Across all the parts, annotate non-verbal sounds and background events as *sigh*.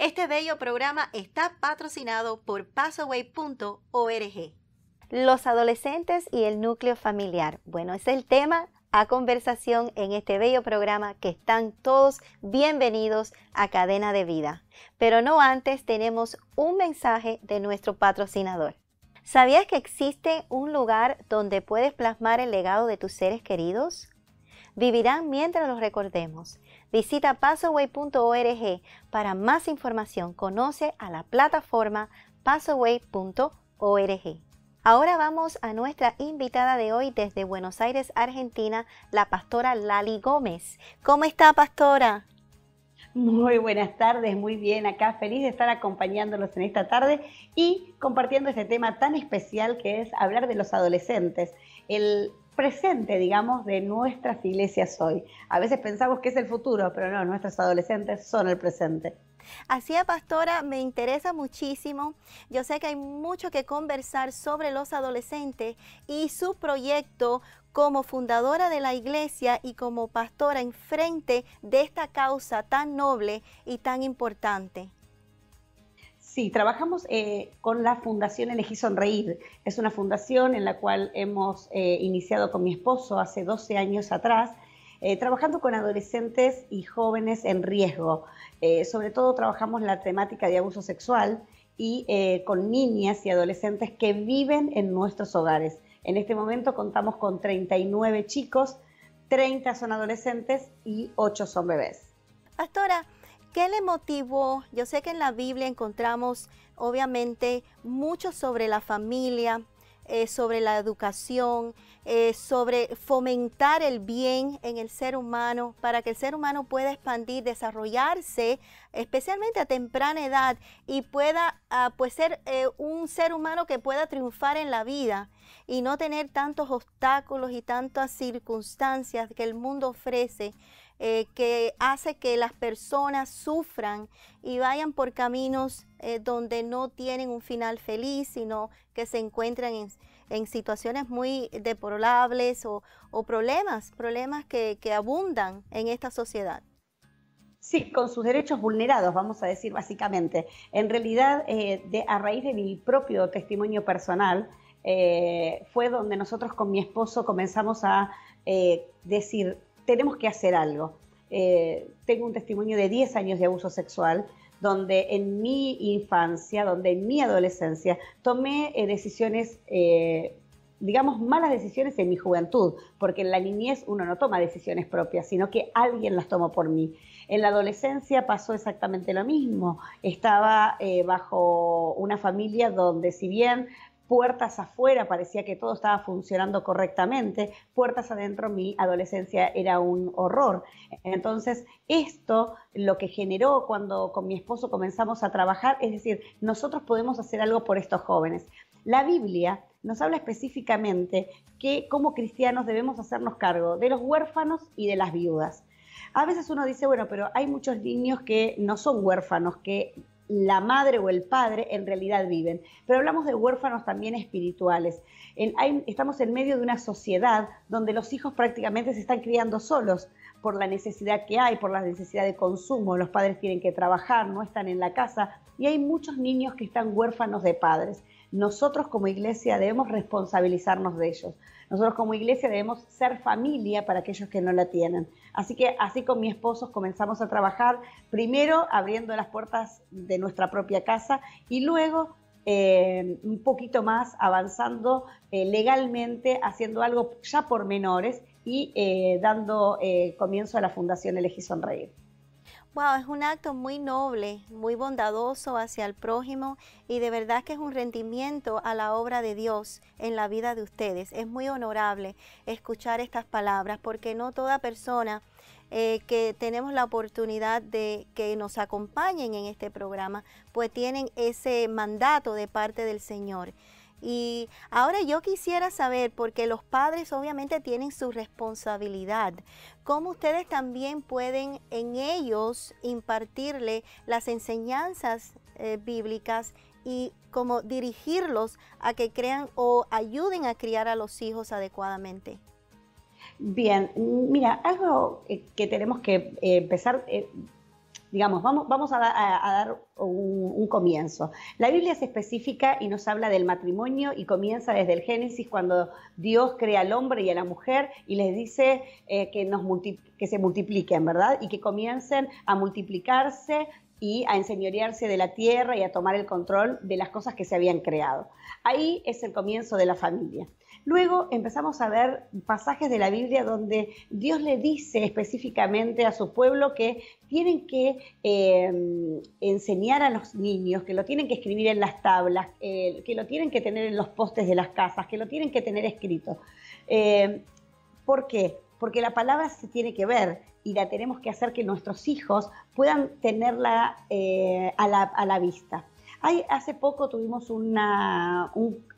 Este bello programa está patrocinado por passaway.org. Los adolescentes y el núcleo familiar. Bueno, es el tema a conversación en este bello programa que están todos bienvenidos a Cadena de Vida. Pero no antes tenemos un mensaje de nuestro patrocinador. ¿Sabías que existe un lugar donde puedes plasmar el legado de tus seres queridos? Vivirán mientras los recordemos. Visita passaway.org para más información. Conoce a la plataforma passaway.org. Ahora vamos a nuestra invitada de hoy desde Buenos Aires, Argentina, la pastora Lali Gómez. ¿Cómo está, pastora? Muy buenas tardes, muy bien acá, feliz de estar acompañándolos en esta tarde y compartiendo este tema tan especial que es hablar de los adolescentes. El presente, digamos, de nuestras iglesias hoy. A veces pensamos que es el futuro, pero no, nuestros adolescentes son el presente. Así es, pastora, me interesa muchísimo. Yo sé que hay mucho que conversar sobre los adolescentes y su proyecto como fundadora de la iglesia y como pastora en frente de esta causa tan noble y tan importante. Sí, trabajamos eh, con la Fundación Elegí Sonreír. Es una fundación en la cual hemos eh, iniciado con mi esposo hace 12 años atrás, eh, trabajando con adolescentes y jóvenes en riesgo. sobre todo trabajamos la temática de abuso sexual y con niñas y adolescentes que viven en nuestros hogares. En este momento contamos con 39 chicos, 30 son adolescentes y 8 son bebés. Pastora, ¿Qué le motivó? Yo sé que en la Biblia encontramos obviamente mucho sobre la familia, eh, sobre la educación, eh, sobre fomentar el bien en el ser humano para que el ser humano pueda expandir, desarrollarse, especialmente a temprana edad y pueda ah, pues ser eh, un ser humano que pueda triunfar en la vida y no tener tantos obstáculos y tantas circunstancias que el mundo ofrece eh, que hace que las personas sufran y vayan por caminos eh, donde no tienen un final feliz, sino que se encuentran en, situaciones muy deplorables o, problemas, problemas que, abundan en esta sociedad. Sí, con sus derechos vulnerados, vamos a decir básicamente. En realidad, eh, a raíz de mi propio testimonio personal, fue donde nosotros con mi esposo comenzamos a decir, tenemos que hacer algo. Eh, tengo un testimonio de 10 años de abuso sexual, donde en mi infancia, donde en mi adolescencia, tomé eh, decisiones, eh, digamos, malas decisiones en mi juventud, porque en la niñez uno no toma decisiones propias, sino que alguien las tomó por mí. En la adolescencia pasó exactamente lo mismo. Estaba bajo una familia donde si bien puertas afuera parecía que todo estaba funcionando correctamente, puertas adentro mi adolescencia era un horror. Entonces, esto lo que generó cuando con mi esposo comenzamos a trabajar, es decir, nosotros podemos hacer algo por estos jóvenes. La Biblia nos habla específicamente que como cristianos debemos hacernos cargo de los huérfanos y de las viudas. A veces uno dice, bueno, pero hay muchos niños que no son huérfanos, que la madre o el padre en realidad viven. Pero hablamos de huérfanos también espirituales. estamos en medio de una sociedad donde los hijos prácticamente se están criando solos por la necesidad que hay, por la necesidad de consumo. Los padres tienen que trabajar, no están en la casa y hay muchos niños que están huérfanos de padres. Nosotros como iglesia debemos responsabilizarnos de ellos. Nosotros como iglesia debemos ser familia para aquellos que no la tienen. Así que así con mi esposo comenzamos a trabajar, primero abriendo las puertas de nuestra propia casa y luego eh, un poquito más avanzando eh, legalmente, haciendo algo ya por menores y eh, dando comienzo a la Fundación Elegí Sonreír. Wow, es un acto muy noble, muy bondadoso hacia el prójimo y de verdad que es un rendimiento a la obra de Dios en la vida de ustedes. Es muy honorable escuchar estas palabras porque no toda persona eh, que tenemos la oportunidad de que nos acompañen en este programa, pues tienen ese mandato de parte del Señor. Y ahora yo quisiera saber, porque los padres obviamente tienen su responsabilidad, cómo ustedes también pueden en ellos impartirle las enseñanzas eh, bíblicas y cómo dirigirlos a que crean o ayuden a criar a los hijos adecuadamente. Bien, mira, algo eh, que tenemos que eh, empezar Digamos, vamos, vamos a, dar un, comienzo. La Biblia es específica y nos habla del matrimonio y comienza desde el Génesis cuando Dios crea al hombre y a la mujer y les dice eh, que, nos que se multipliquen, ¿verdad? Y que comiencen a multiplicarse y a enseñorearse de la tierra y a tomar el control de las cosas que se habían creado. Ahí es el comienzo de la familia. Luego empezamos a ver pasajes de la Biblia donde Dios le dice específicamente a su pueblo que tienen que em, enseñar a los niños, que lo tienen que escribir en las tablas, que lo tienen que tener en los postes de las casas, que lo tienen que tener escrito. Em, ¿Por qué? Porque la palabra se tiene que ver y la tenemos que hacer que nuestros hijos puedan tenerla eh, a la vista hace poco tuvimos un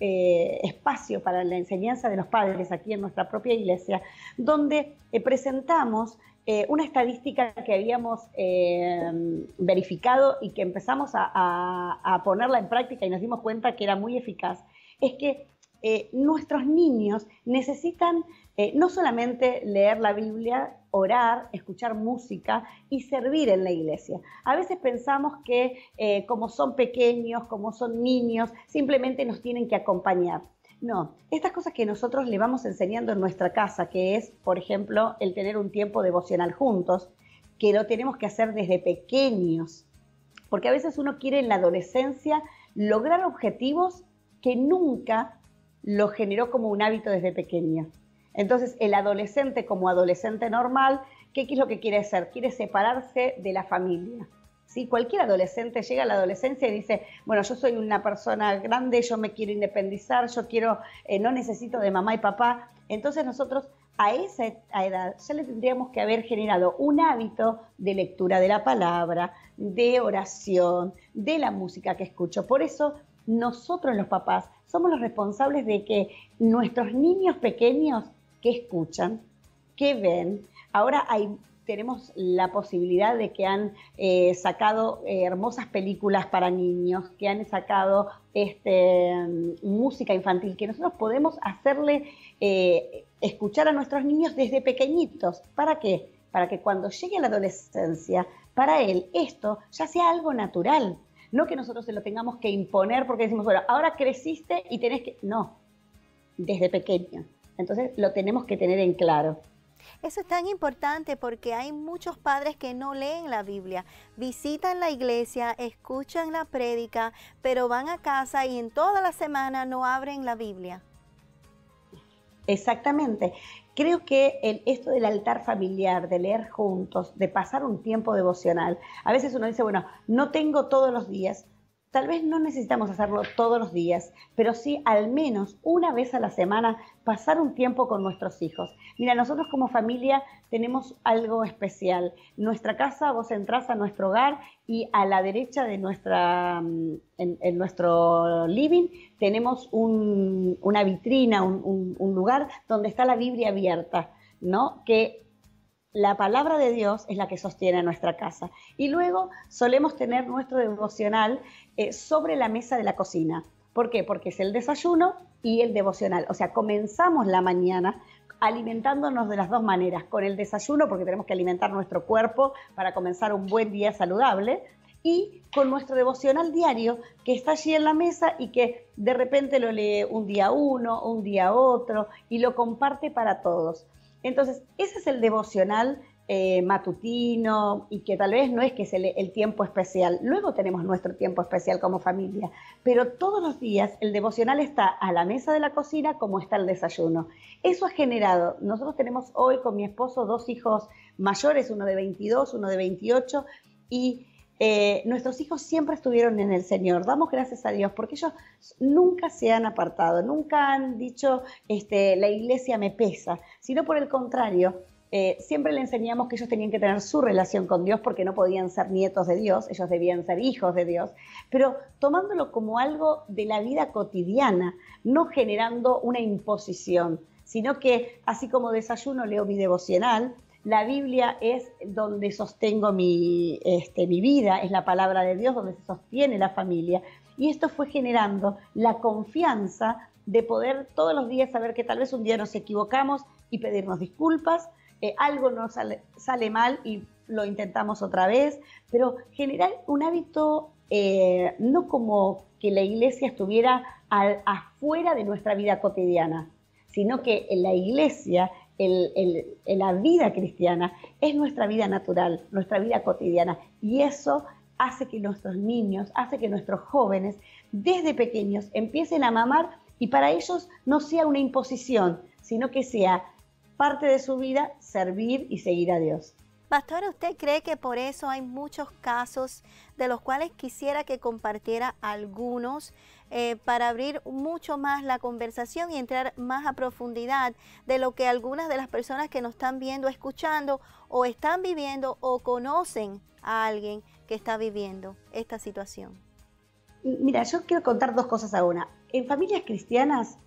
eh, espacio para la enseñanza de los padres aquí en nuestra propia iglesia, donde eh, presentamos eh, una estadística que habíamos verificado y que empezamos a, ponerla en práctica y nos dimos cuenta que era muy eficaz, es que nuestros niños necesitan no solamente leer la Biblia, orar, escuchar música y servir en la iglesia. A veces pensamos que eh, como son pequeños, como son niños, simplemente nos tienen que acompañar. No, estas cosas que nosotros le vamos enseñando en nuestra casa, que es, por ejemplo, el tener un tiempo devocional juntos, que lo tenemos que hacer desde pequeños, porque a veces uno quiere en la adolescencia lograr objetivos que nunca lo generó como un hábito desde pequeño. Entonces, el adolescente como adolescente normal, ¿qué es lo que quiere hacer? Quiere separarse de la familia. ¿Sí? Cualquier adolescente llega a la adolescencia y dice, bueno, yo soy una persona grande, yo me quiero independizar, yo quiero, eh, no necesito de mamá y papá. Entonces nosotros a esa edad ya le tendríamos que haber generado un hábito de lectura de la palabra, de oración, de la música que escucho. Por eso nosotros los papás somos los responsables de que nuestros niños pequeños que escuchan, que ven. Ahora hay, tenemos la posibilidad de que han eh, sacado eh, hermosas películas para niños, que han sacado este, música infantil, que nosotros podemos hacerle eh, escuchar a nuestros niños desde pequeñitos. ¿Para qué? Para que cuando llegue la adolescencia, para él esto ya sea algo natural. No que nosotros se lo tengamos que imponer porque decimos, bueno, ahora creciste y tenés que... No, desde pequeño. Entonces lo tenemos que tener en claro. Eso es tan importante porque hay muchos padres que no leen la Biblia, visitan la iglesia, escuchan la prédica, pero van a casa y en toda la semana no abren la Biblia. Exactamente. Creo que el, esto del altar familiar, de leer juntos, de pasar un tiempo devocional, a veces uno dice, bueno, no tengo todos los días, Tal vez no necesitamos hacerlo todos los días, pero sí al menos una vez a la semana pasar un tiempo con nuestros hijos. Mira, nosotros como familia tenemos algo especial. Nuestra casa, vos entrás a nuestro hogar y a la derecha de nuestra, mm, en, nuestro living tenemos una vitrina, un, un lugar donde está la Biblia abierta, ¿no? Que la palabra de Dios es la que sostiene nuestra casa. Y luego solemos tener nuestro devocional eh, sobre la mesa de la cocina. ¿Por qué? Porque es el desayuno y el devocional. O sea, comenzamos la mañana alimentándonos de las dos maneras, con el desayuno, porque tenemos que alimentar nuestro cuerpo para comenzar un buen día saludable, y con nuestro devocional diario que está allí en la mesa y que de repente lo lee un día uno, un día otro y lo comparte para todos. Entonces, ese es el devocional eh, matutino y que tal vez no es que es el, tiempo especial. Luego tenemos nuestro tiempo especial como familia, pero todos los días el devocional está a la mesa de la cocina como está el desayuno. Eso ha generado, nosotros tenemos hoy con mi esposo dos hijos mayores, uno de 22, uno de 28, y eh, nuestros hijos siempre estuvieron en el Señor. Damos gracias a Dios porque ellos nunca se han apartado, nunca han dicho, este, la iglesia me pesa, sino por el contrario, eh, siempre le enseñamos que ellos tenían que tener su relación con Dios porque no podían ser nietos de Dios, ellos debían ser hijos de Dios, pero tomándolo como algo de la vida cotidiana, no generando una imposición, sino que así como desayuno leo mi devocional, la Biblia es donde sostengo mi, este, mi vida, es la palabra de Dios donde se sostiene la familia. Y esto fue generando la confianza de poder todos los días saber que tal vez un día nos equivocamos y pedirnos disculpas, eh, algo nos sale, mal y lo intentamos otra vez, pero generar un hábito eh, no como que la iglesia estuviera afuera de nuestra vida cotidiana, sino que la iglesia, la vida cristiana, es nuestra vida natural, nuestra vida cotidiana. Y eso hace que nuestros niños, hace que nuestros jóvenes, desde pequeños, empiecen a mamar y para ellos no sea una imposición, sino que sea parte de su vida servir y seguir a Dios. Pastora, ¿usted cree que por eso hay muchos casos de los cuales quisiera que compartiera algunos eh, para abrir mucho más la conversación y entrar más a profundidad de lo que algunas de las personas que nos están viendo, escuchando o están viviendo o conocen a alguien que está viviendo esta situación? Mira, yo quiero contar dos cosas a una. En familias cristianas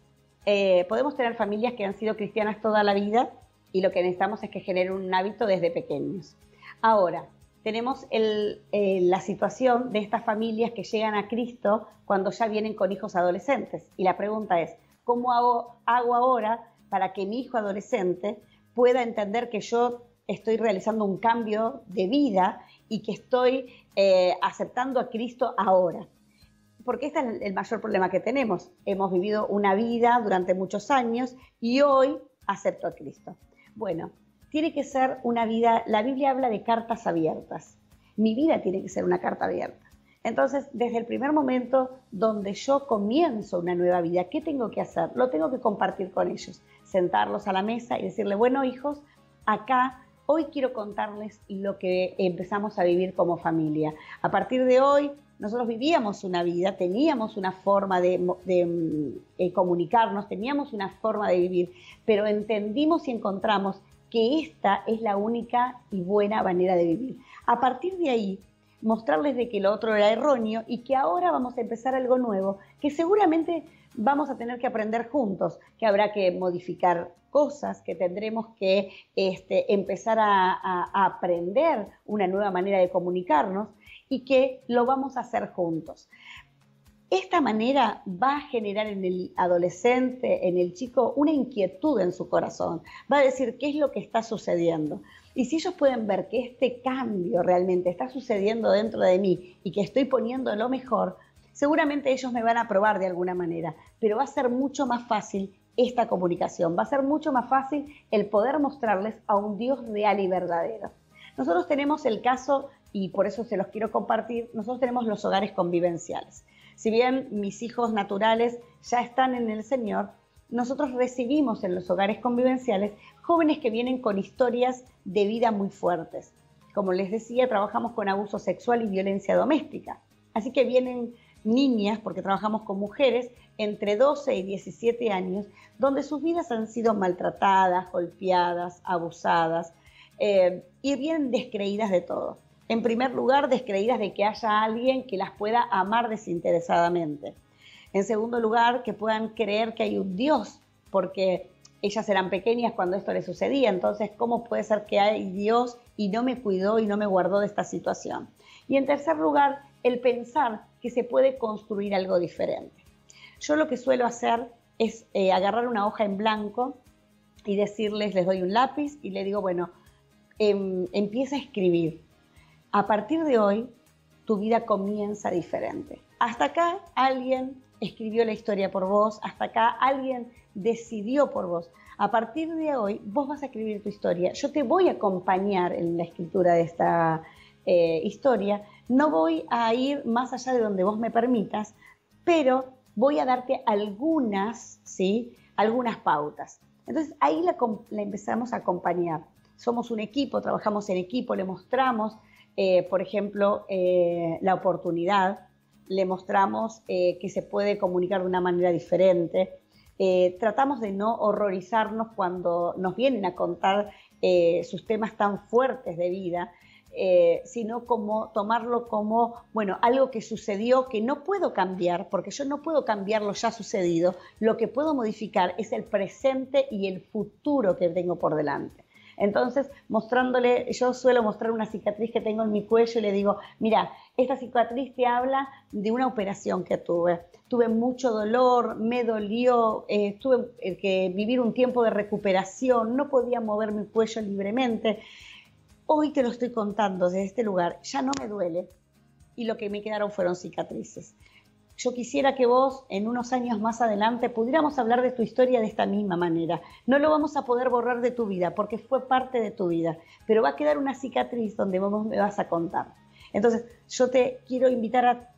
eh, podemos tener familias que han sido cristianas toda la vida y lo que necesitamos es que generen un hábito desde pequeños. Ahora, tenemos eh, la situación de estas familias que llegan a Cristo cuando ya vienen con hijos adolescentes. Y la pregunta es, ¿cómo hago, ahora para que mi hijo adolescente pueda entender que yo estoy realizando un cambio de vida y que estoy eh, aceptando a Cristo ahora? Porque este es el mayor problema que tenemos. Hemos vivido una vida durante muchos años y hoy acepto a Cristo. Bueno, tiene que ser una vida, la Biblia habla de cartas abiertas. Mi vida tiene que ser una carta abierta. Entonces, desde el primer momento donde yo comienzo una nueva vida, ¿qué tengo que hacer? Lo tengo que compartir con ellos, sentarlos a la mesa y decirle, bueno, hijos, acá hoy quiero contarles lo que empezamos a vivir como familia. A partir de hoy, nosotros vivíamos una vida, teníamos una forma de, mm, eh, comunicarnos, teníamos una forma de vivir, pero entendimos y encontramos que esta es la única y buena manera de vivir. A partir de ahí, mostrarles de que lo otro era erróneo y que ahora vamos a empezar algo nuevo, que seguramente vamos a tener que aprender juntos, que habrá que modificar cosas, que tendremos que este, empezar a aprender una nueva manera de comunicarnos y que lo vamos a hacer juntos. Esta manera va a generar en el adolescente, en el chico, una inquietud en su corazón. Va a decir qué es lo que está sucediendo. Y si ellos pueden ver que este cambio realmente está sucediendo dentro de mí y que estoy poniendo lo mejor, seguramente ellos me van a probar de alguna manera, pero va a ser mucho más fácil esta comunicación, va a ser mucho más fácil el poder mostrarles a un Dios real y verdadero. Nosotros tenemos el caso y por eso se los quiero compartir, nosotros tenemos los hogares convivenciales. Si bien mis hijos naturales ya están en el Señor, nosotros recibimos en los hogares convivenciales jóvenes que vienen con historias de vida muy fuertes. Como les decía, trabajamos con abuso sexual y violencia doméstica. Así que vienen niñas, porque trabajamos con mujeres, entre 12 y 17 años, donde sus vidas han sido maltratadas, golpeadas, abusadas eh, y bien descreídas de todo. En primer lugar, descreídas de que haya alguien que las pueda amar desinteresadamente. En segundo lugar, que puedan creer que hay un Dios, porque ellas eran pequeñas cuando esto les sucedía. Entonces, ¿cómo puede ser que hay Dios y no me cuidó y no me guardó de esta situación? Y en tercer lugar, el pensar que se puede construir algo diferente. Yo lo que suelo hacer es eh, agarrar una hoja en blanco y decirles, les doy un lápiz y le digo, bueno, em, empieza a escribir a partir de hoy tu vida comienza diferente. Hasta acá alguien escribió la historia por vos, hasta acá alguien decidió por vos. A partir de hoy vos vas a escribir tu historia. Yo te voy a acompañar en la escritura de esta eh, historia. No voy a ir más allá de donde vos me permitas, pero voy a darte algunas, ¿sí? Algunas pautas. Entonces ahí la, la empezamos a acompañar. Somos un equipo, trabajamos en equipo, le mostramos eh, por ejemplo, eh, la oportunidad, le mostramos eh, que se puede comunicar de una manera diferente. tratamos de no horrorizarnos cuando nos vienen a contar sus temas tan fuertes de vida, sino como tomarlo como, bueno, algo que sucedió que no puedo cambiar, porque yo no puedo cambiar lo ya sucedido, lo que puedo modificar es el presente y el futuro que tengo por delante. Entonces, mostrándole, yo suelo mostrar una cicatriz que tengo en mi cuello y le digo, mira, esta cicatriz te habla de una operación que tuve. Tuve mucho dolor, me dolió, eh, tuve que vivir un tiempo de recuperación, no podía mover mi cuello libremente. hoy te lo estoy contando desde este lugar, ya no me duele y lo que me quedaron fueron cicatrices. Yo quisiera que vos en unos años más adelante pudiéramos hablar de tu historia de esta misma manera. No lo vamos a poder borrar de tu vida porque fue parte de tu vida, pero va a quedar una cicatriz donde vos me vas a contar. Entonces, yo te quiero invitar a...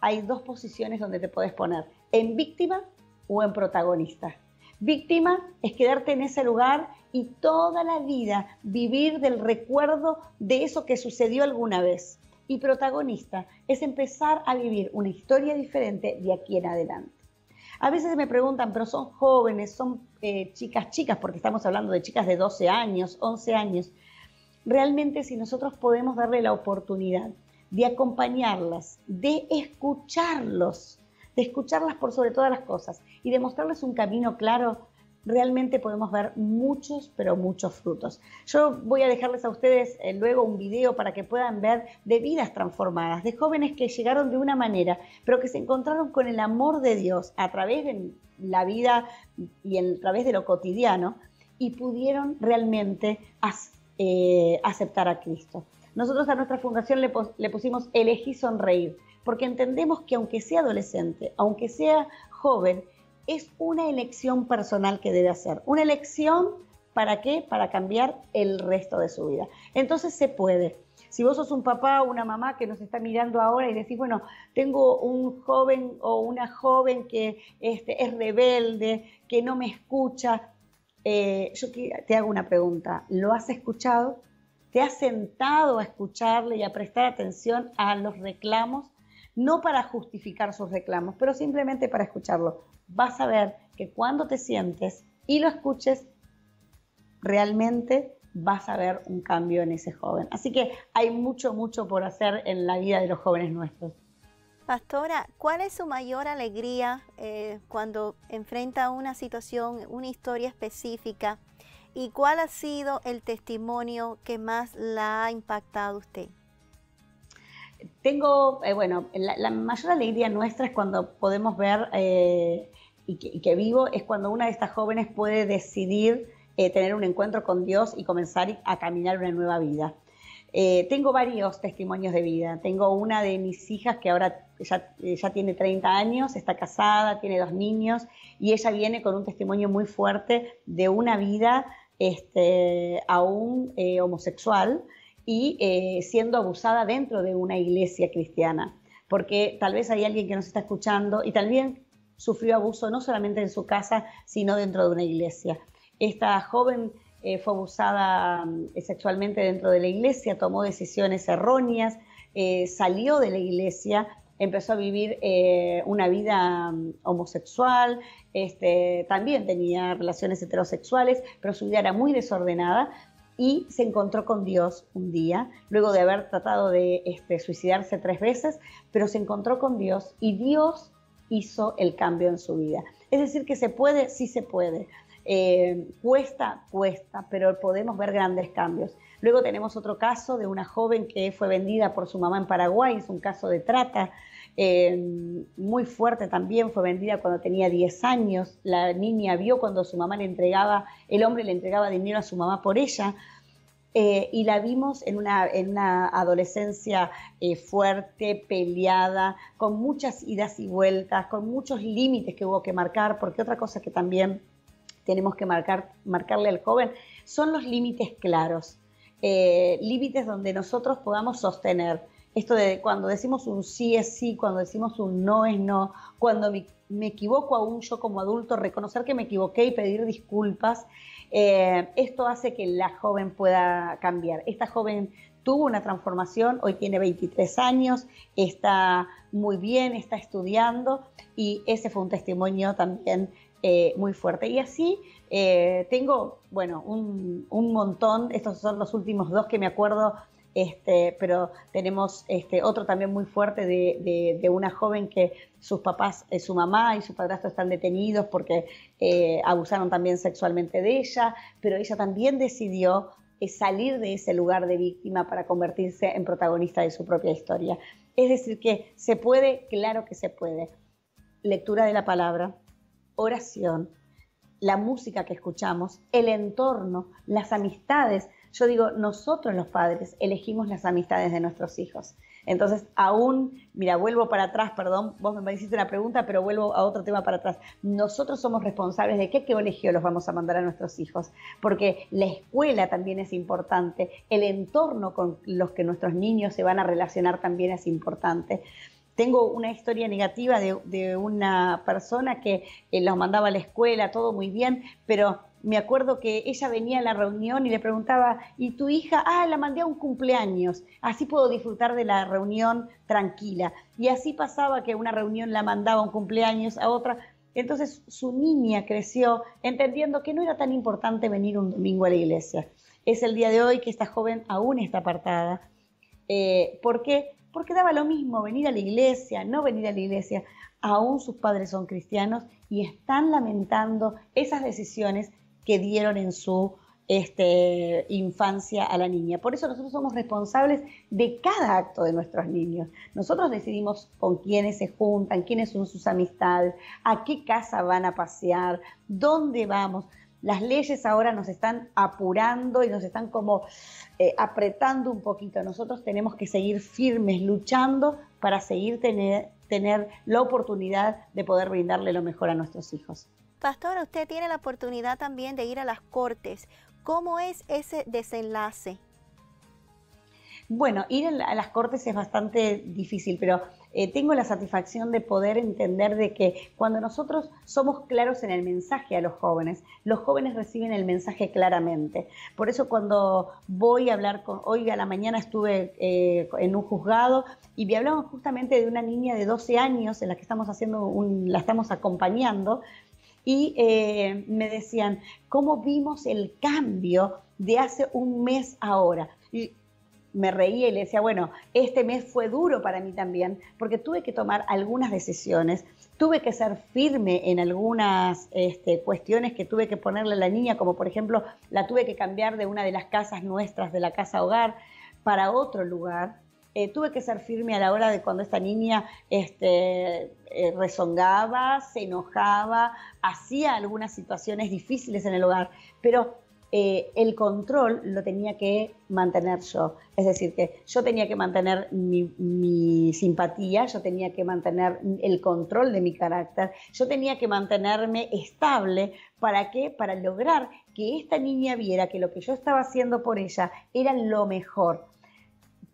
Hay dos posiciones donde te puedes poner, en víctima o en protagonista. Víctima es quedarte en ese lugar y toda la vida vivir del recuerdo de eso que sucedió alguna vez. Y protagonista es empezar a vivir una historia diferente de aquí en adelante. A veces me preguntan, pero son jóvenes, son eh, chicas, chicas, porque estamos hablando de chicas de 12 años, 11 años. Realmente si nosotros podemos darle la oportunidad de acompañarlas, de escucharlos, de escucharlas por sobre todas las cosas y de mostrarles un camino claro, realmente podemos ver muchos, pero muchos frutos. Yo voy a dejarles a ustedes eh, luego un video para que puedan ver de vidas transformadas, de jóvenes que llegaron de una manera, pero que se encontraron con el amor de Dios a través de la vida y a través de lo cotidiano y pudieron realmente eh, aceptar a Cristo. Nosotros a nuestra fundación le, le pusimos Elegí Sonreír porque entendemos que aunque sea adolescente, aunque sea joven, es una elección personal que debe hacer. Una elección para qué? Para cambiar el resto de su vida. Entonces se puede. Si vos sos un papá o una mamá que nos está mirando ahora y decís, bueno, tengo un joven o una joven que este, es rebelde, que no me escucha, eh, yo te hago una pregunta. ¿Lo has escuchado? ¿Te has sentado a escucharle y a prestar atención a los reclamos? No para justificar sus reclamos, pero simplemente para escucharlo. Vas a ver que cuando te sientes y lo escuches, realmente vas a ver un cambio en ese joven. Así que hay mucho, mucho por hacer en la vida de los jóvenes nuestros. Pastora, ¿cuál es su mayor alegría eh, cuando enfrenta una situación, una historia específica? ¿Y cuál ha sido el testimonio que más la ha impactado usted? Tengo, eh, bueno, la, mayor alegría nuestra es cuando podemos ver eh, y, que, vivo, es cuando una de estas jóvenes puede decidir eh, tener un encuentro con Dios y comenzar a caminar una nueva vida. tengo varios testimonios de vida. Tengo una de mis hijas que ahora ya, tiene 30 años, está casada, tiene dos niños y ella viene con un testimonio muy fuerte de una vida este, aún homosexual y eh, siendo abusada dentro de una iglesia cristiana. Porque tal vez hay alguien que nos está escuchando y también sufrió abuso no solamente en su casa, sino dentro de una iglesia. Esta joven eh, fue abusada mm, sexualmente dentro de la iglesia, tomó decisiones erróneas, eh, salió de la iglesia, empezó a vivir una vida mm, homosexual, este, también tenía relaciones heterosexuales, pero su vida era muy desordenada, y se encontró con Dios un día, luego de haber tratado de este, suicidarse tres veces, pero se encontró con Dios y Dios hizo el cambio en su vida. Es decir, que se puede, sí se puede. Eh, cuesta, cuesta, pero podemos ver grandes cambios. Luego tenemos otro caso de una joven que fue vendida por su mamá en Paraguay, es un caso de trata. Eh, muy fuerte también, fue vendida cuando tenía 10 años, la niña vio cuando su mamá le entregaba, el hombre le entregaba dinero a su mamá por ella, eh, y la vimos en una, en una adolescencia eh, fuerte, peleada, con muchas idas y vueltas, con muchos límites que hubo que marcar, porque otra cosa que también tenemos que marcar, marcarle al joven son los límites claros, límites donde nosotros podamos sostener esto de cuando decimos un sí es sí, cuando decimos un no es no, cuando me, equivoco aún yo como adulto, reconocer que me equivoqué y pedir disculpas, eh, esto hace que la joven pueda cambiar. Esta joven tuvo una transformación, hoy tiene 23 años, está muy bien, está estudiando y ese fue un testimonio también eh, muy fuerte. Y así eh, tengo, bueno, un, un, montón, estos son los últimos dos que me acuerdo este, pero tenemos este, otro también muy fuerte de, una joven que sus papás, eh, su mamá y su padrastro están detenidos porque eh, abusaron también sexualmente de ella, pero ella también decidió eh, salir de ese lugar de víctima para convertirse en protagonista de su propia historia. Es decir, que se puede, claro que se puede. Lectura de la palabra, oración, la música que escuchamos, el entorno, las amistades Yo digo, nosotros los padres elegimos las amistades de nuestros hijos. Entonces, aún, mira, vuelvo para atrás, perdón, vos me hiciste una pregunta, pero vuelvo a otro tema para atrás. Nosotros somos responsables de qué colegio los vamos a mandar a nuestros hijos, porque la escuela también es importante, el entorno con los que nuestros niños se van a relacionar también es importante. Tengo una historia negativa de, una persona que eh, los mandaba a la escuela, todo muy bien, pero me acuerdo que ella venía a la reunión y le preguntaba, ¿y tu hija? Ah, la mandé a un cumpleaños, así puedo disfrutar de la reunión tranquila. Y así pasaba que una reunión la mandaba a un cumpleaños, a otra. Entonces su niña creció entendiendo que no era tan importante venir un domingo a la iglesia. Es el día de hoy que esta joven aún está apartada. Eh, ¿Por qué? porque daba lo mismo venir a la iglesia, no venir a la iglesia. Aún sus padres son cristianos y están lamentando esas decisiones que dieron en su este, infancia a la niña. Por eso nosotros somos responsables de cada acto de nuestros niños. Nosotros decidimos con quiénes se juntan, quiénes son sus amistades, a qué casa van a pasear, dónde vamos las leyes ahora nos están apurando y nos están como eh, apretando un poquito. Nosotros tenemos que seguir firmes, luchando para seguir tener, tener la oportunidad de poder brindarle lo mejor a nuestros hijos. Pastora, usted tiene la oportunidad también de ir a las cortes. ¿Cómo es ese desenlace? Bueno, ir a las cortes es bastante difícil, pero eh, tengo la satisfacción de poder entender de que cuando nosotros somos claros en el mensaje a los jóvenes, los jóvenes reciben el mensaje claramente. Por eso cuando voy a hablar con, hoy a la mañana estuve eh, en un juzgado y hablamos justamente de una niña de 12 años en la que estamos haciendo un, la estamos acompañando y eh, me decían, ¿cómo vimos el cambio de hace un mes ahora? Y me reía y le decía, bueno, este mes fue duro para mí también, porque tuve que tomar algunas decisiones, tuve que ser firme en algunas este, cuestiones que tuve que ponerle a la niña, como por ejemplo, la tuve que cambiar de una de las casas nuestras, de la casa hogar, para otro lugar. Eh, tuve que ser firme a la hora de cuando esta niña este, eh, rezongaba, se enojaba, hacía algunas situaciones difíciles en el hogar, pero eh, el control lo tenía que mantener yo. Es decir, que yo tenía que mantener mi, simpatía, yo tenía que mantener el control de mi carácter, yo tenía que mantenerme estable. ¿Para qué? Para lograr que esta niña viera que lo que yo estaba haciendo por ella era lo mejor.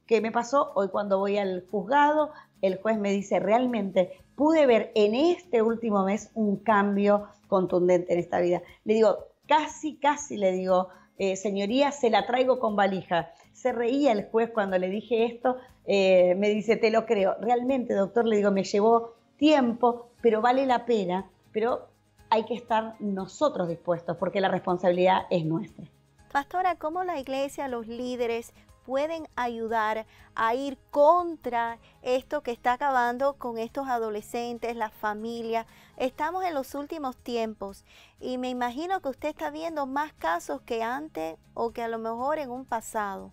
¿Qué me pasó? Hoy cuando voy al juzgado, el juez me dice, realmente pude ver en este último mes un cambio contundente en esta vida. Le digo, Casi, casi le digo, eh, señoría, se la traigo con valija. Se reía el juez cuando le dije esto, eh, me dice, te lo creo. Realmente, doctor, le digo, me llevó tiempo, pero vale la pena, pero hay que estar nosotros dispuestos porque la responsabilidad es nuestra. Pastora, ¿cómo la iglesia, los líderes pueden ayudar a ir contra esto que está acabando con estos adolescentes, la familia. Estamos en los últimos tiempos y me imagino que usted está viendo más casos que antes o que a lo mejor en un pasado.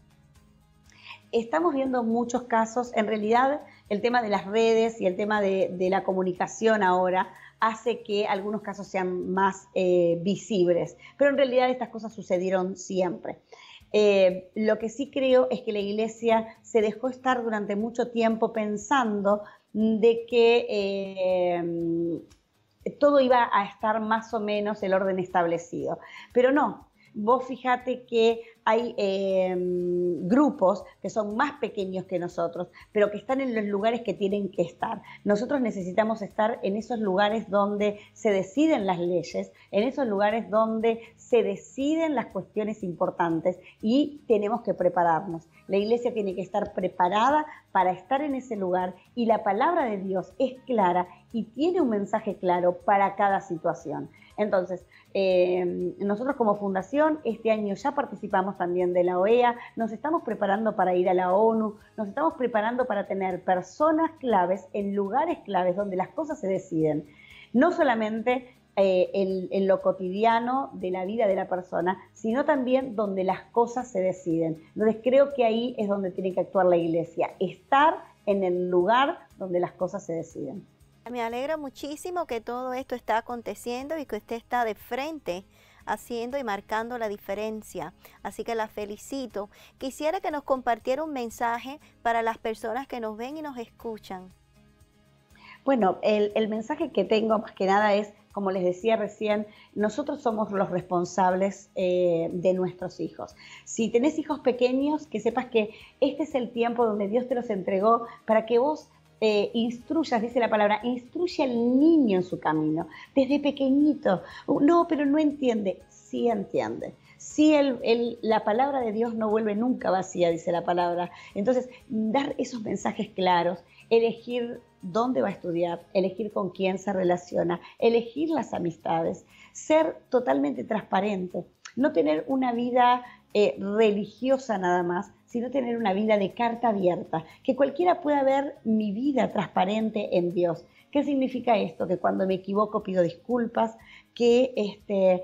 Estamos viendo muchos casos, en realidad el tema de las redes y el tema de, la comunicación ahora hace que algunos casos sean más eh, visibles, pero en realidad estas cosas sucedieron siempre. Eh, lo que sí creo es que la iglesia se dejó estar durante mucho tiempo pensando de que eh, todo iba a estar más o menos el orden establecido. Pero no, vos fíjate que hay em, grupos que son más pequeños que nosotros, pero que están en los lugares que tienen que estar. Nosotros necesitamos estar en esos lugares donde se deciden las leyes, en esos lugares donde se deciden las cuestiones importantes y tenemos que prepararnos. La iglesia tiene que estar preparada para estar en ese lugar y la palabra de Dios es clara y tiene un mensaje claro para cada situación. Entonces, eh, nosotros como fundación este año ya participamos también de la OEA, nos estamos preparando para ir a la ONU, nos estamos preparando para tener personas claves en lugares claves donde las cosas se deciden. No solamente eh, en, lo cotidiano de la vida de la persona, sino también donde las cosas se deciden. Entonces creo que ahí es donde tiene que actuar la iglesia, estar en el lugar donde las cosas se deciden. Me alegra muchísimo que todo esto está aconteciendo y que usted está de frente haciendo y marcando la diferencia. Así que la felicito. Quisiera que nos compartiera un mensaje para las personas que nos ven y nos escuchan. Bueno, el, mensaje que tengo más que nada es, como les decía recién, nosotros somos los responsables eh, de nuestros hijos. Si tenés hijos pequeños, que sepas que este es el tiempo donde Dios te los entregó para que vos eh, instruyas, dice la palabra, instruye al niño en su camino, desde pequeñito. No, pero no entiende, sí entiende. Sí, el, la palabra de Dios no vuelve nunca vacía, dice la palabra. Entonces, dar esos mensajes claros, elegir dónde va a estudiar, elegir con quién se relaciona, elegir las amistades, ser totalmente transparente, no tener una vida eh, religiosa nada más, sino tener una vida de carta abierta, que cualquiera pueda ver mi vida transparente en Dios. ¿Qué significa esto? Que cuando me equivoco pido disculpas, que este,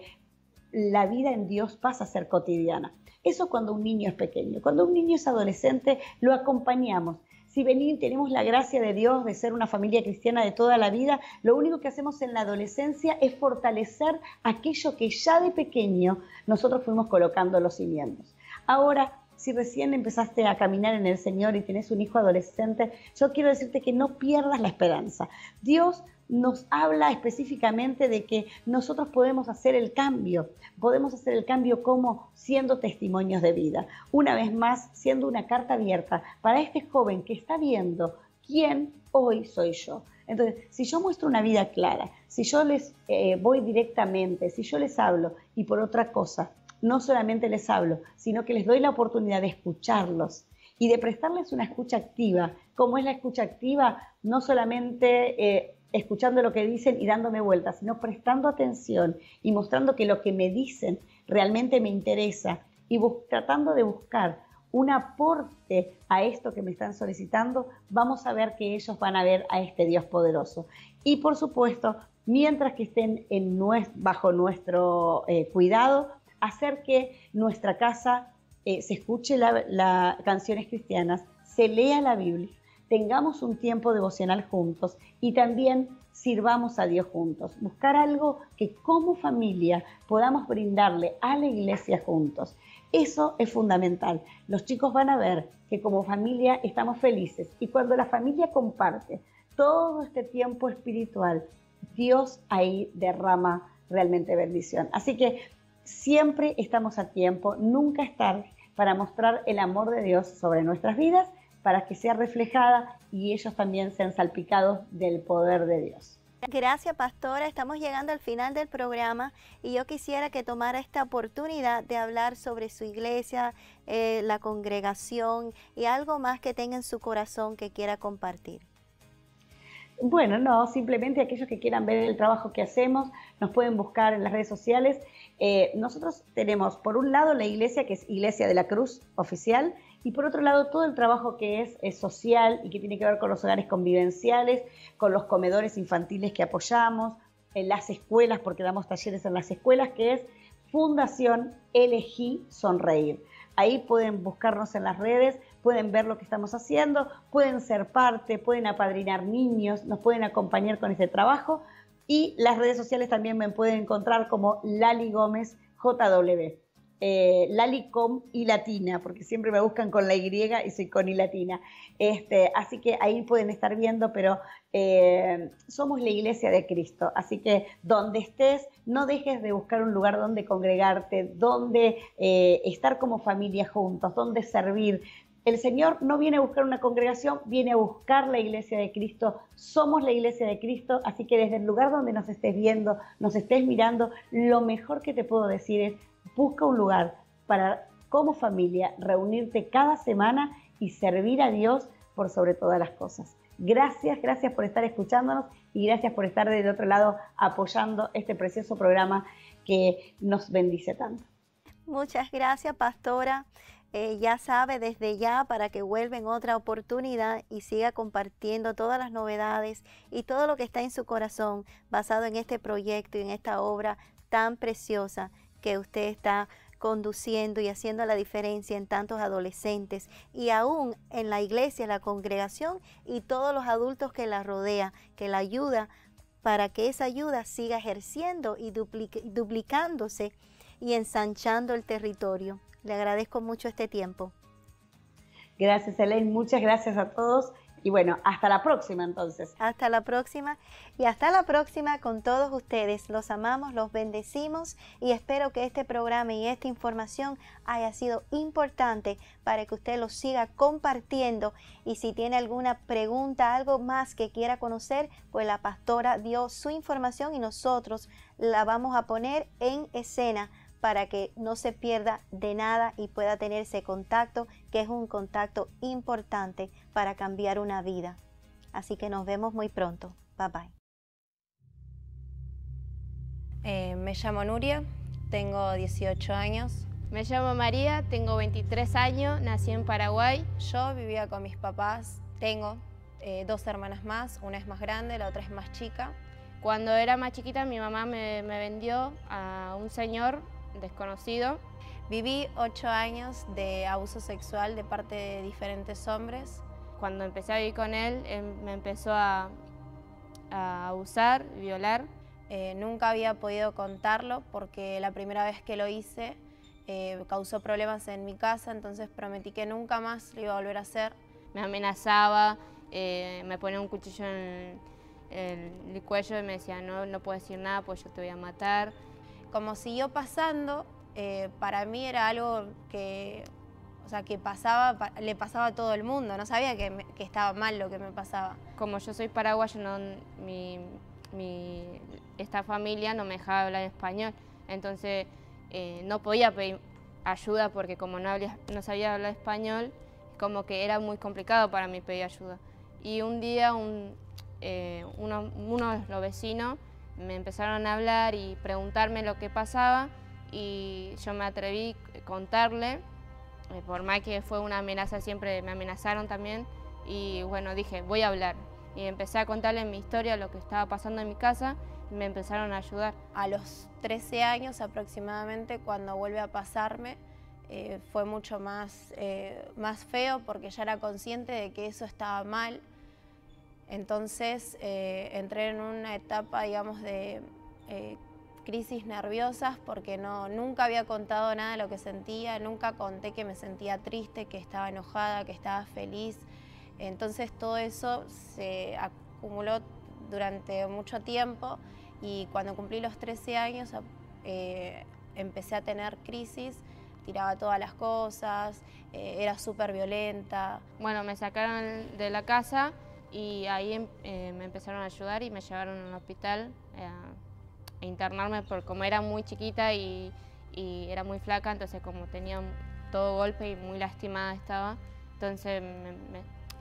la vida en Dios pasa a ser cotidiana. Eso cuando un niño es pequeño. Cuando un niño es adolescente, lo acompañamos. Si venir, tenemos la gracia de Dios de ser una familia cristiana de toda la vida, lo único que hacemos en la adolescencia es fortalecer aquello que ya de pequeño nosotros fuimos colocando los cimientos. Ahora, si recién empezaste a caminar en el Señor y tienes un hijo adolescente, yo quiero decirte que no pierdas la esperanza. Dios nos habla específicamente de que nosotros podemos hacer el cambio. Podemos hacer el cambio como siendo testimonios de vida. Una vez más, siendo una carta abierta para este joven que está viendo quién hoy soy yo. Entonces, si yo muestro una vida clara, si yo les eh, voy directamente, si yo les hablo y por otra cosa, no solamente les hablo, sino que les doy la oportunidad de escucharlos y de prestarles una escucha activa. ¿Cómo es la escucha activa? No solamente eh, escuchando lo que dicen y dándome vueltas, sino prestando atención y mostrando que lo que me dicen realmente me interesa y tratando de buscar un aporte a esto que me están solicitando, vamos a ver que ellos van a ver a este Dios poderoso. Y por supuesto, mientras que estén bajo nuestro eh, cuidado, hacer que nuestra casa eh, se escuche las canciones cristianas, se lea la Biblia, tengamos un tiempo devocional juntos y también sirvamos a Dios juntos. Buscar algo que como familia podamos brindarle a la iglesia juntos. Eso es fundamental. Los chicos van a ver que como familia estamos felices y cuando la familia comparte todo este tiempo espiritual, Dios ahí derrama realmente bendición. Así que Siempre estamos a tiempo, nunca es tarde para mostrar el amor de Dios sobre nuestras vidas, para que sea reflejada y ellos también sean salpicados del poder de Dios. Gracias, pastora. Estamos llegando al final del programa y yo quisiera que tomara esta oportunidad de hablar sobre su iglesia, eh, la congregación y algo más que tenga en su corazón que quiera compartir. Bueno, no, simplemente aquellos que quieran ver el trabajo que hacemos nos pueden buscar en las redes sociales. Eh, nosotros tenemos, por un lado, la iglesia, que es Iglesia de la Cruz oficial, y por otro lado, todo el trabajo que es, social y que tiene que ver con los hogares convivenciales, con los comedores infantiles que apoyamos, en las escuelas, porque damos talleres en las escuelas, que es Fundación Elegí Sonreír. Ahí pueden buscarnos en las redes, pueden ver lo que estamos haciendo, pueden ser parte, pueden apadrinar niños, nos pueden acompañar con este trabajo y las redes sociales también me pueden encontrar como Lali Gómez JW. Eh, Lali com y latina, porque siempre me buscan con la Y y soy con y latina. Este, así que ahí pueden estar viendo, pero eh, somos la iglesia de Cristo. Así que donde estés, no dejes de buscar un lugar donde congregarte, donde eh, estar como familia juntos, donde servir. El Señor no viene a buscar una congregación, viene a buscar la iglesia de Cristo. Somos la iglesia de Cristo, así que desde el lugar donde nos estés viendo, nos estés mirando, lo mejor que te puedo decir es busca un lugar para como familia reunirte cada semana y servir a Dios por sobre todas las cosas. Gracias, gracias por estar escuchándonos y gracias por estar del otro lado apoyando este precioso programa que nos bendice tanto. Muchas gracias, pastora. Eh, ya sabe desde ya para que vuelva en otra oportunidad y siga compartiendo todas las novedades y todo lo que está en su corazón basado en este proyecto y en esta obra tan preciosa que usted está conduciendo y haciendo la diferencia en tantos adolescentes y aún en la iglesia, la congregación y todos los adultos que la rodea, que la ayuda para que esa ayuda siga ejerciendo y duplicándose y ensanchando el territorio. Le agradezco mucho este tiempo. Gracias, Elaine. Muchas gracias a todos. Y bueno, hasta la próxima entonces. Hasta la próxima. Y hasta la próxima con todos ustedes. Los amamos, los bendecimos y espero que este programa y esta información haya sido importante para que usted lo siga compartiendo. Y si tiene alguna pregunta, algo más que quiera conocer, pues la pastora dio su información y nosotros la vamos a poner en escena para que no se pierda de nada y pueda tener ese contacto, que es un contacto importante para cambiar una vida. Así que nos vemos muy pronto. Bye bye. Eh, me llamo Nuria, tengo 18 años. Me llamo María, tengo 23 años, nací en Paraguay. Yo vivía con mis papás, tengo eh, dos hermanas más, una es más grande, la otra es más chica. Cuando era más chiquita mi mamá me vendió a un señor desconocido. Viví ocho años de abuso sexual de parte de diferentes hombres. Cuando empecé a vivir con él, me empezó a, abusar, violar. Eh, nunca había podido contarlo porque la primera vez que lo hice eh, causó problemas en mi casa, entonces prometí que nunca más lo iba a volver a hacer. Me amenazaba, eh, me ponía un cuchillo en el, cuello y me decía, no, no puedes decir nada, pues yo te voy a matar como siguió pasando, eh, para mí era algo que, o sea, que pasaba, le pasaba a todo el mundo, no sabía que, estaba mal lo que me pasaba. Como yo soy paraguayo, no, esta familia no me dejaba hablar español, entonces eh, no podía pedir ayuda porque como no, no sabía hablar español, como que era muy complicado para mí pedir ayuda. Y un día eh, uno de los vecinos me empezaron a hablar y preguntarme lo que pasaba y yo me atreví a contarle, eh, por más que fue una amenaza, siempre me amenazaron también y bueno, dije, voy a hablar. Y empecé a contarle mi historia, lo que estaba pasando en mi casa y me empezaron a ayudar. A los 13 años aproximadamente, cuando vuelve a pasarme, eh, fue mucho más, eh, más feo porque ya era consciente de que eso estaba mal entonces eh, entré en una etapa, digamos, de eh, crisis nerviosas porque no, nunca había contado nada de lo que sentía, nunca conté que me sentía triste, que estaba enojada, que estaba feliz. Entonces todo eso se acumuló durante mucho tiempo y cuando cumplí los 13 años eh, empecé a tener crisis, tiraba todas las cosas, era súper violenta. Bueno, me sacaron de la casa y ahí em, eh, me empezaron a ayudar y me llevaron al hospital eh, a internarme por como era muy chiquita y, era muy flaca, entonces como tenía todo golpe y muy lastimada estaba, entonces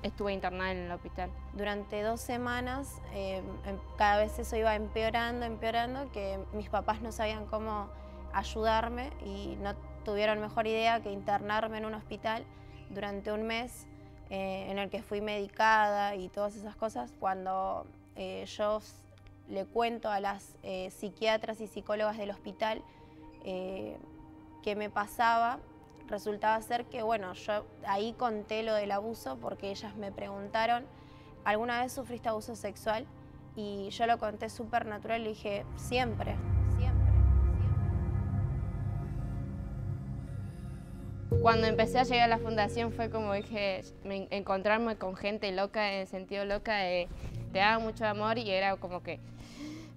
estuve internada en el hospital. Durante dos semanas em, em, cada vez eso iba empeorando, empeorando, que mis papás no sabían cómo ayudarme y no tuvieron mejor idea que internarme en un hospital durante un mes eh, en el que fui medicada y todas esas cosas, cuando eh, yo le cuento a las eh, psiquiatras y psicólogas del hospital qué me pasaba, resultaba ser que, bueno, yo ahí conté lo del abuso porque ellas me preguntaron, ¿alguna vez sufriste abuso sexual? Y yo lo conté súper natural y dije, siempre. Cuando empecé a llegar a la fundación fue como dije, encontrarme con gente loca, en el sentido loca de te daba mucho amor y era como que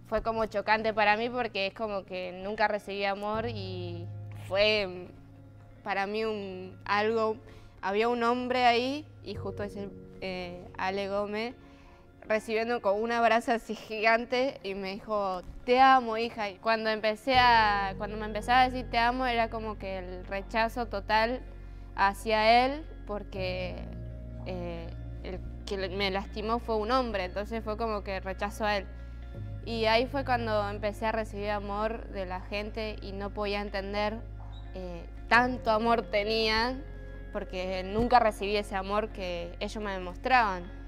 fue como chocante para mí porque es como que nunca recibí amor y fue para mí un, algo, había un hombre ahí y justo ese eh, Ale Gómez recibiendo con un abrazo así gigante y me dijo, te amo, hija. Y cuando, empecé a, cuando me empecé a decir te amo era como que el rechazo total hacia él porque eh, el que me lastimó fue un hombre, entonces fue como que rechazo a él. Y ahí fue cuando empecé a recibir amor de la gente y no podía entender eh, tanto amor tenían porque nunca recibí ese amor que ellos me demostraban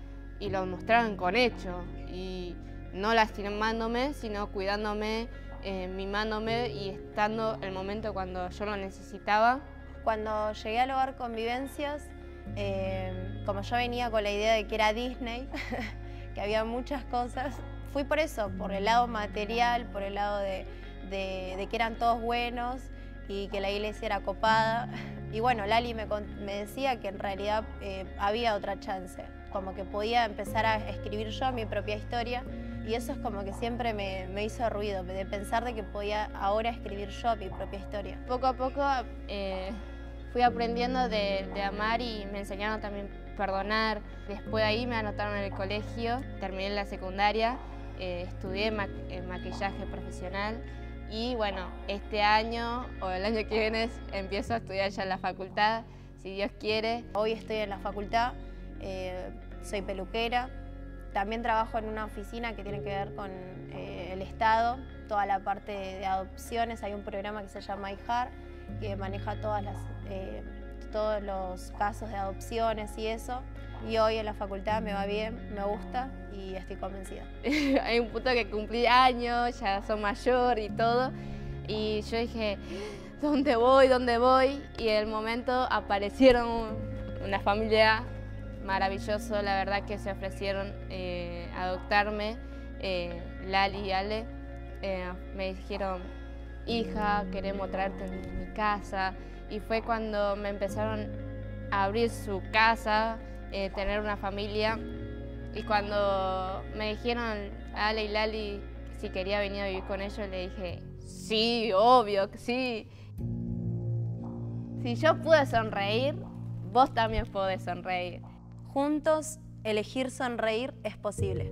y lo mostraban con hechos y no lastimándome, sino cuidándome, eh, mimándome y estando el momento cuando yo lo necesitaba. Cuando llegué al hogar Convivencias, eh, como yo venía con la idea de que era Disney, *laughs* que había muchas cosas, fui por eso, por el lado material, por el lado de, que eran todos buenos y que la iglesia era copada. *laughs* Y bueno, Lali me, decía que en realidad eh, había otra chance, como que podía empezar a escribir yo mi propia historia y eso es como que siempre me, hizo ruido, de pensar de que podía ahora escribir yo mi propia historia. Poco a poco eh, fui aprendiendo de, amar y me enseñaron también perdonar. Después de ahí me anotaron en el colegio, terminé la secundaria, eh, estudié eh, maquillaje profesional y bueno, este año o el año que viene empiezo a estudiar ya en la facultad, si Dios quiere. Hoy estoy en la facultad, soy peluquera, también trabajo en una oficina que tiene que ver con eh, el Estado, toda la parte de adopciones. Hay un programa que se llama IHAR que maneja todas las, eh, todos los casos de adopciones y eso. Y hoy en la facultad me va bien, me gusta y estoy convencida. *laughs* Hay un punto que cumplí años, ya soy mayor y todo. Y yo dije, ¿dónde voy? ¿Dónde voy? Y en el momento aparecieron una familia maravilloso, la verdad que se ofrecieron eh, adoptarme, eh, Lali y Ale, eh, me dijeron, hija, queremos traerte en mi casa, y fue cuando me empezaron a abrir su casa, tener una familia, y cuando me dijeron Ale y Lali si quería venir a vivir con ellos, le dije, sí, obvio, sí. Si yo pude sonreír, vos también podés sonreír. Juntos, elegir sonreír es posible.